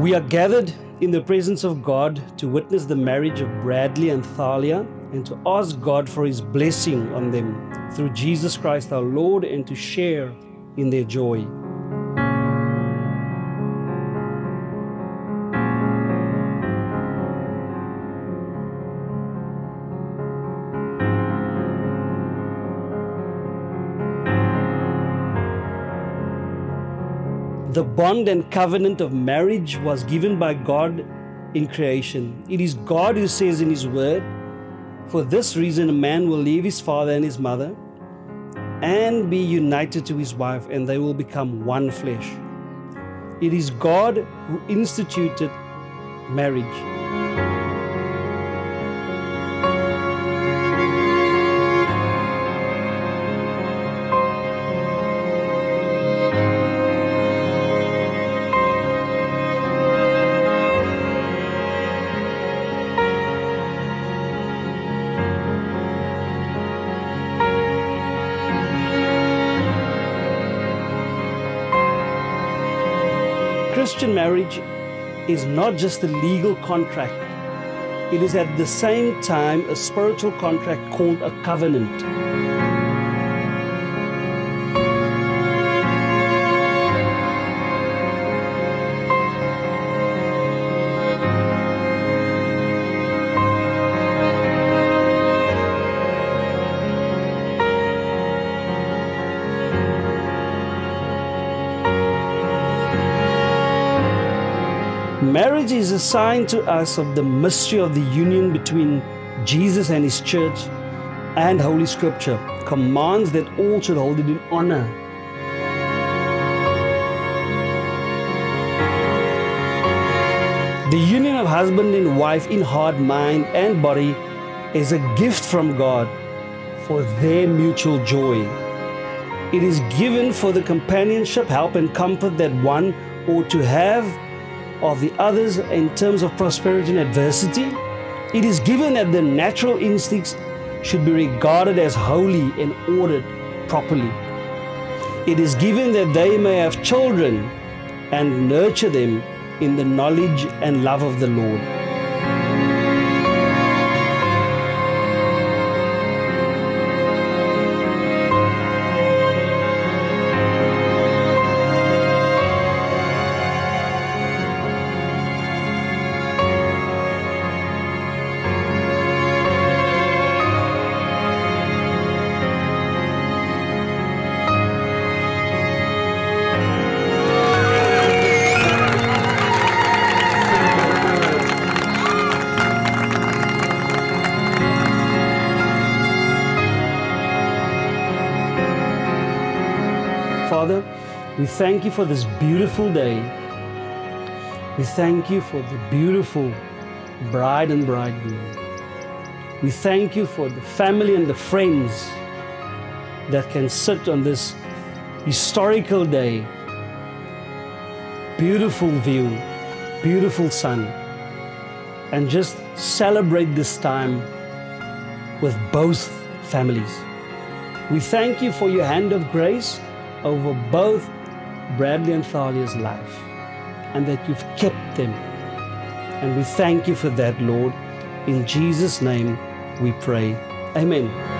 We are gathered in the presence of God to witness the marriage of Bradley and Thalia and to ask God for His blessing on them through Jesus Christ our Lord and to share in their joy. The bond and covenant of marriage was given by God in creation. It is God who says in His Word, For this reason, a man will leave his father and his mother and be united to his wife, and they will become one flesh. It is God who instituted marriage. Christian marriage is not just a legal contract, it is at the same time a spiritual contract called a covenant. Marriage is a sign to us of the mystery of the union between Jesus and his church, and Holy Scripture commands that all should hold it in honor. The union of husband and wife in heart, mind, and body is a gift from God for their mutual joy. It is given for the companionship, help, and comfort that one ought to have of the others in terms of prosperity and adversity. It is given that the natural instincts should be regarded as holy and ordered properly. It is given that they may have children and nurture them in the knowledge and love of the Lord. Father, we thank you for this beautiful day. We thank you for the beautiful bride and bridegroom. We thank you for the family and the friends that can sit on this historical day. Beautiful view, beautiful sun, and just celebrate this time with both families. We thank you for your hand of grace over both Bradley and Thalia's life and that you've kept them. And we thank you for that, Lord. In Jesus' name we pray. Amen.